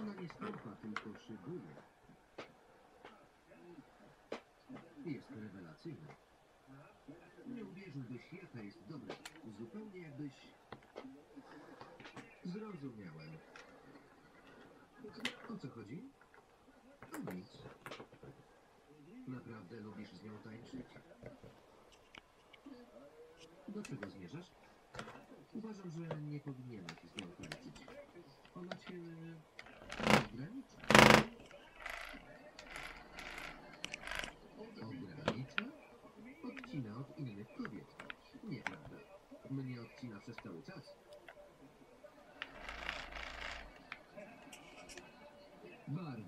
Ona nie stąpa, tylko szybuje. Jest rewelacyjna. Nie uwierzyłbyś, jaka jest dobra. Zupełnie jakbyś... Zrozumiałem. O co chodzi? O nic. Naprawdę lubisz z nią tańczyć? Do czego zmierzasz? Uważam, że nie powinieneś mnie odcina przez cały czas. Bardzo.